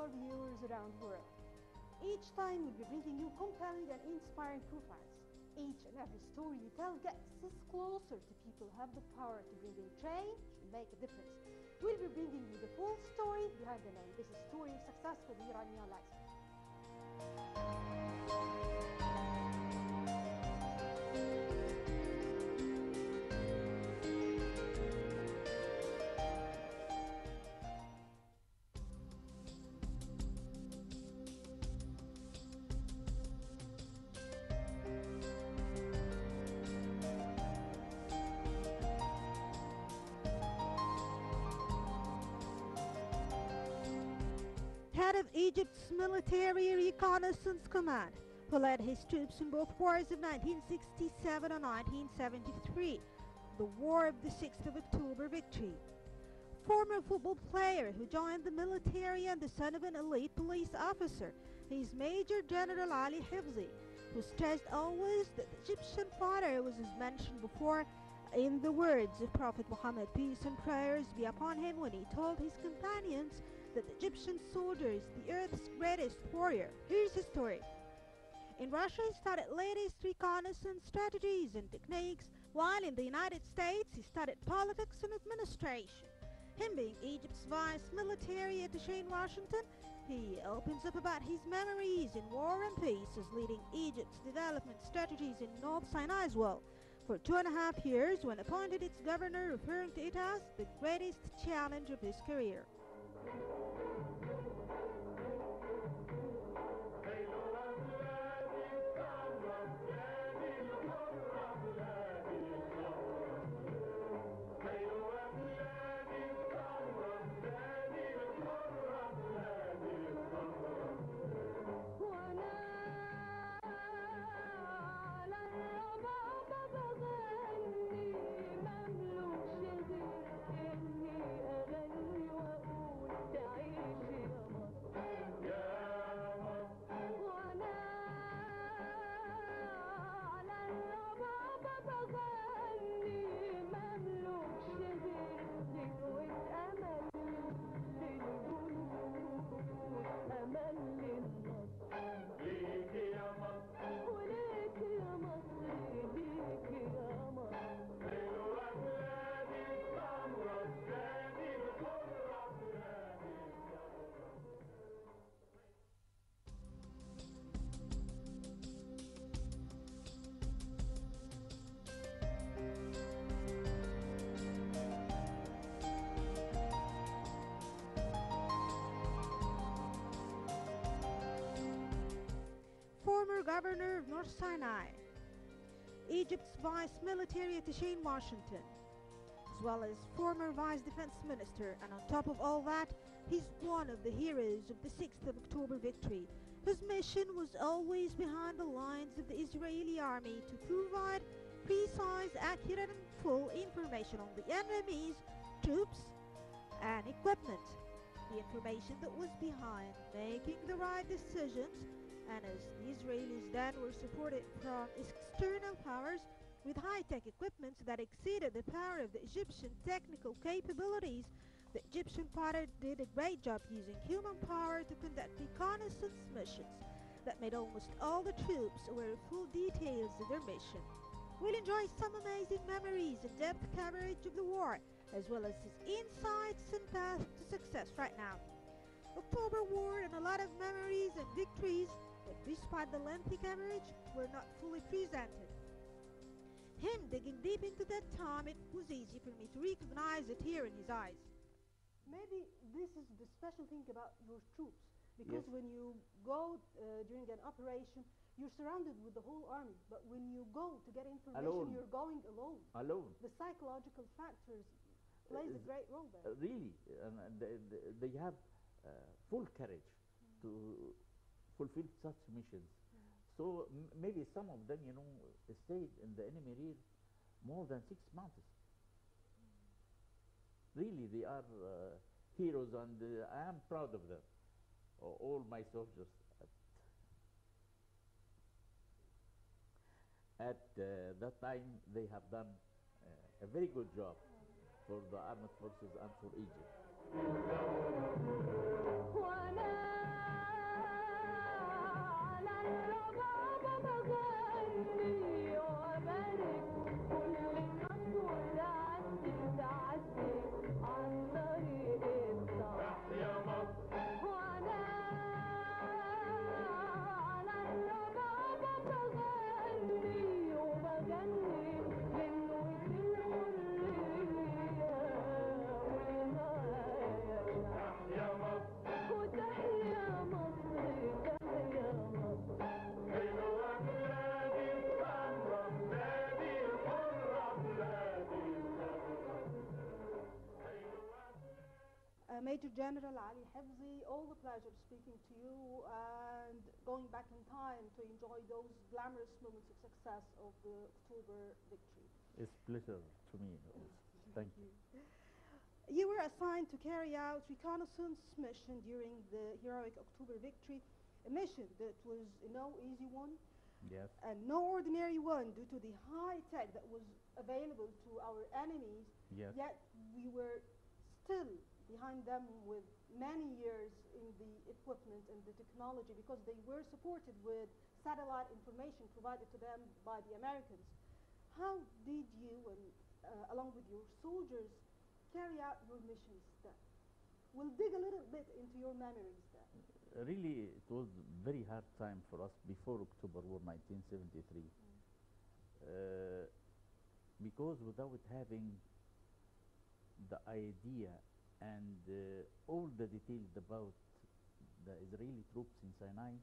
our viewers around the world. Each time we'll be bringing you compelling and inspiring profiles. Each and every story we tell gets us closer to people who have the power to bring in change and make a difference. We'll be bringing you the full story behind the name. This is story of success for the Iranian life. Head of Egypt's military reconnaissance command, who led his troops in both wars of 1967 and 1973, the War of the 6th of October victory. Former football player who joined the military and the son of an elite police officer, he is Major General Ali Hifzi, who stressed always that the Egyptian fighter was as mentioned before in the words of Prophet Muhammad, peace and prayers be upon him, when he told his companions that the Egyptian soldier is the earth's greatest warrior. Here's his story. In Russia, he studied latest reconnaissance strategies and techniques, while in the United States, he studied politics and administration. Him being Egypt's vice military attaché in Washington, he opens up about his memories in war and peace as leading Egypt's development strategies in North Sinai as well. For two and a half years, when appointed its governor, referring to it as the greatest challenge of his career. Former governor of North Sinai, Egypt's vice military attaché in Washington, as well as former vice defense minister, and on top of all that, he's one of the heroes of the 6th of October victory, whose mission was always behind the lines of the Israeli army to provide precise, accurate, and full information on the enemy's troops and equipment. The information that was behind making the right decisions and as the Israelis then were supported from external powers with high-tech equipment that exceeded the power of the Egyptian technical capabilities, the Egyptian fighter did a great job using human power to conduct reconnaissance missions that made almost all the troops aware of full details of their mission. We'll enjoy some amazing memories and depth coverage of the war, as well as his insights and path to success right now. October War and a lot of memories and victories that despite the lengthy coverage we were not fully presented. Him digging deep into that time, it was easy for me to recognize it here in his eyes. Maybe this is the special thing about your troops, because Yes. when you go uh, during an operation, you're surrounded with the whole army. But when you go to get information, Alone. you're going alone. alone. The psychological factors plays a Uh, great role there. Uh, really, and, and they, they- they have uh, full courage to fulfill such missions. So m- maybe some of them, you know, stayed in the enemy rear more than six months. Really, they are uh, heroes, and uh, I am proud of them, all my soldiers. At, at uh, that time, they have done uh, a very good job for the armed forces and for Egypt. General Ali Hifzi, all the pleasure of speaking to you and going back in time to enjoy those glamorous moments of success of the October victory. It's pleasure to me. Thank you. You were assigned to carry out reconnaissance mission during the heroic October victory, a mission that was no easy one Yes. and no ordinary one due to the high tech that was available to our enemies, Yes. yet we were still behind them with many years in the equipment and the technology because they were supported with satellite information provided to them by the Americans. How did you, and uh, along with your soldiers, carry out your missions then? We'll dig a little bit into your memories then. Really, it was very hard time for us before October War 1973. Uh, because without having the idea and uh, all the details about the Israeli troops in Sinai,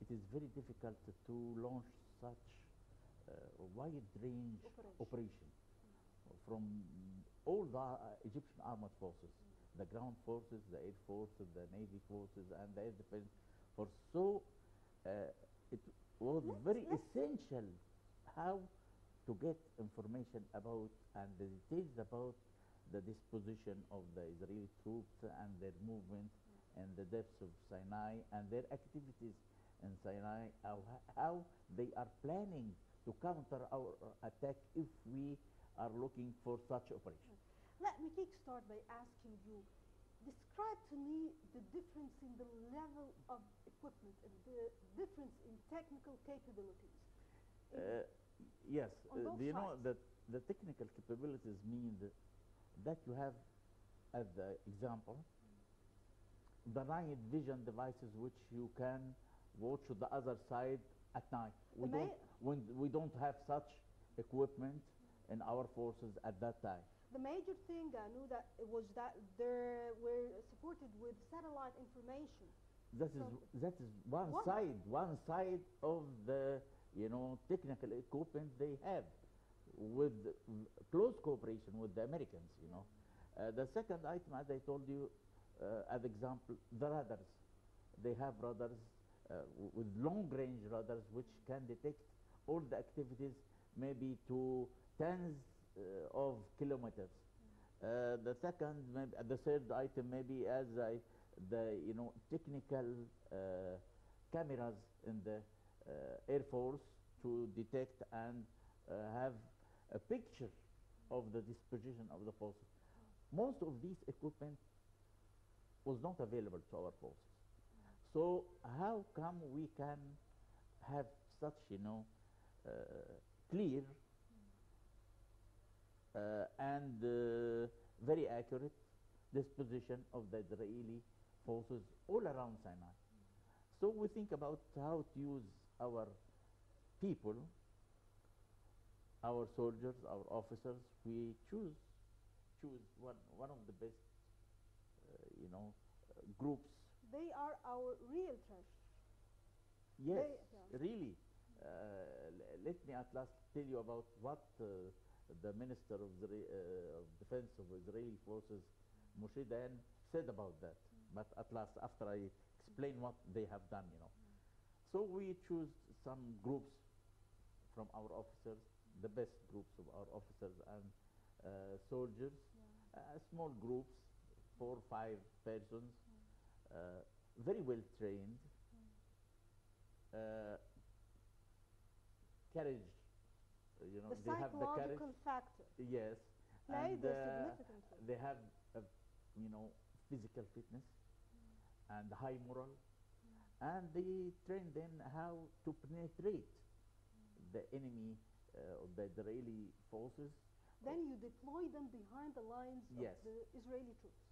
it is very difficult to launch such uh, wide range Operation. operation from all the uh, Egyptian armed forces, the ground forces, the air forces, the navy forces, and the air defense force. So uh, it was Let's- very let's- essential how to get information about and the details about the disposition of the Israeli troops and their movement and the depths of Sinai and their activities in Sinai, how, how they are planning to counter our attack if we are looking for such operation. Let me kick start by asking you, describe to me the difference in the level of equipment and the difference in technical capabilities. Uh, yes, uh, you know that the technical capabilities mean that, you have, as the example, the night vision devices which you can watch the other side at night. We don't, when we don't have such equipment in our forces at that time. The major thing I knew that it was that they were supported with satellite information. That is So- that is one One- side one side of the you know technical equipment they have with close cooperation with the Americans you know. Uh, the second item as I told you uh, as example the radars they have radars uh, with long range radars which can detect all the activities maybe to tens uh, of kilometers. Uh, the second, maybe, the third item maybe as I, the you know technical cameras in the air force to detect and uh, have a picture of the disposition of the forces. Most of these equipment was not available to our forces. So how come we can have such you know uh, clear uh, and uh, very accurate disposition of the Israeli forces all around Sinai. So we think about how to use our people, our soldiers, our officers. We choose choose one one of the best, uh, you know, uh, groups. They are our real treasure. Yes, They- yeah. really. Uh, l- let me at last tell you about what uh, the Minister of, uh, of Defense of Israeli Forces, Moshe Dayan, said about that. But at last, after I explain what they have done, you know. So we choose some groups from our officers, the best groups of our officers and uh, soldiers, uh, small groups, four, five persons, uh, very well trained, uh, courage, uh, you know, The they have the courage. factor. Yes. and uh, significant they have, you know, physical fitness and high moral, and they train them how to penetrate the enemy uh, of the Israeli forces Then you deploy them behind the lines Yes. of the Israeli troops.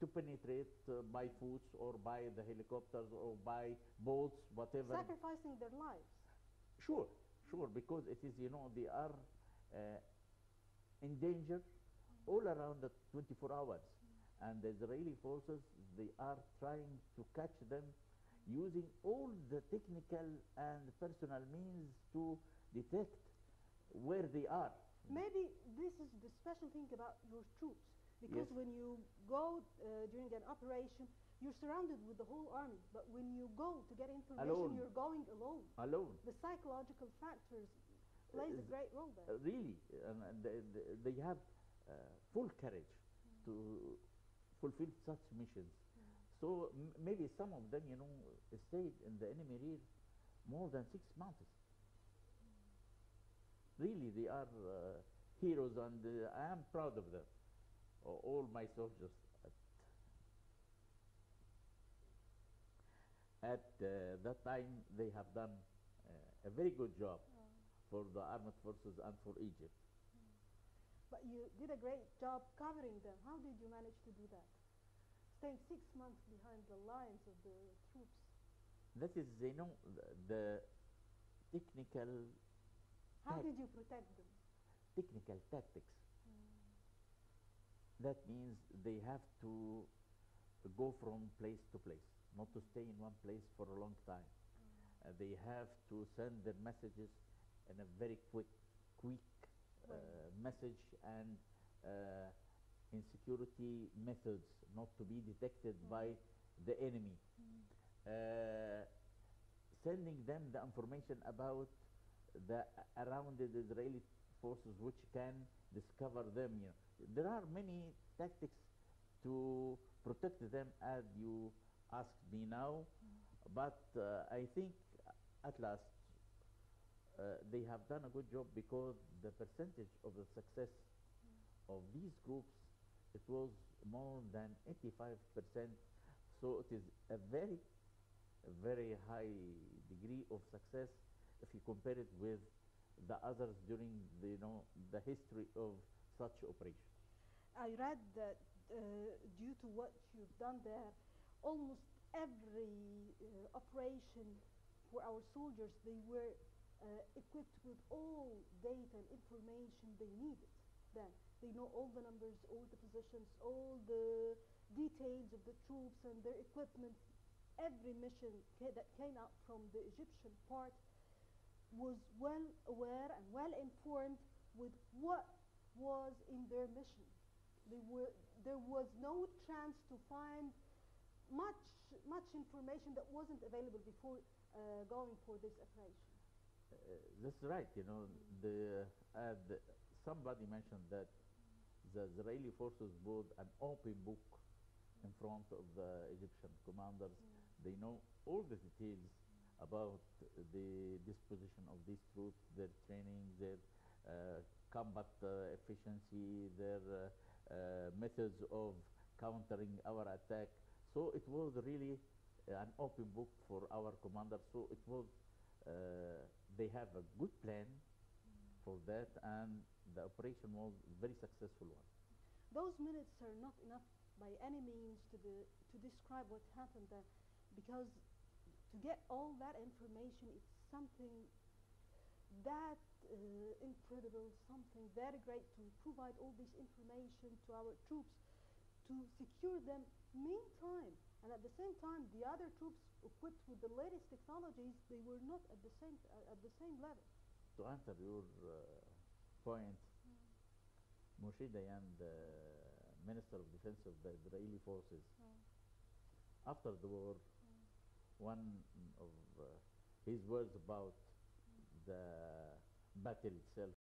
to penetrate uh, by foot or by the helicopters or by boats, whatever. Sacrificing their lives. Sure, sure, because it is, you know, they are uh, in danger all around the 24 hours. And the Israeli forces, they are trying to catch them using all the technical and personal means to detect where they are. Maybe this is the special thing about your troops. Because Yes. when you go uh, during an operation, you're surrounded with the whole army. But when you go to get information, Alone. you're going alone. Alone. The psychological factors plays a great role Uh, there. really, and, and they, they- have uh, full courage to fulfill such missions. So m- maybe some of them, you know, stayed in the enemy rear more than six months. Really, they are uh, heroes, and uh, I am proud of them, all my soldiers. At, at uh, that time, they have done uh, a very good job for the armed forces and for Egypt. But you did a great job covering them. How did you manage to do that? Staying six months behind the lines of the troops. That is, you know, the, the technical How did you protect them? technical tactics. That means they have to go from place to place, not to stay in one place for a long time. Uh, they have to send their messages in a very quick, quick uh, message and uh, in security methods, not to be detected by the enemy. Uh, sending them the information about the around the Israeli forces which can discover them. You know. There are many tactics to protect them as you asked me now, but uh, I think at last uh, they have done a good job because the percentage of the success of these groups it was more than 85%. So it is a very, very high degree of success if you compare it with the others during the, you know, the history of such operations. I read that uh, due to what you've done there, almost every uh, operation for our soldiers, they were uh, equipped with all data and information they needed. Then they know all the numbers, all the positions, all the details of the troops and their equipment. Every mission ca- that came out from the Egyptian part was well aware and well informed with what was in their mission. They were, there was no chance to find much, much information that wasn't available before uh, going for this operation. Uh, that's right. You know, the, uh, the somebody mentioned that the Israeli forces put an open book in front of the Egyptian commanders. They know all the details about the disposition of these troops, their training, their uh, combat uh, efficiency, their uh, uh, methods of countering our attack. So it was really an open book for our commanders. So it was uh, they have a good plan for that, and the operation was very successful one. Those minutes are not enough by any means to, the, to describe what happened there because to get all that information, it's something that uh, incredible, something very great to provide all this information to our troops to secure them meantime. And at the same time, the other troops equipped with the latest technologies, they were not at the same, uh, at the same level. To answer your uh, point, Moshe Dayan, the Minister of Defense of the Israeli forces, after the war, one of uh, his words about the battle itself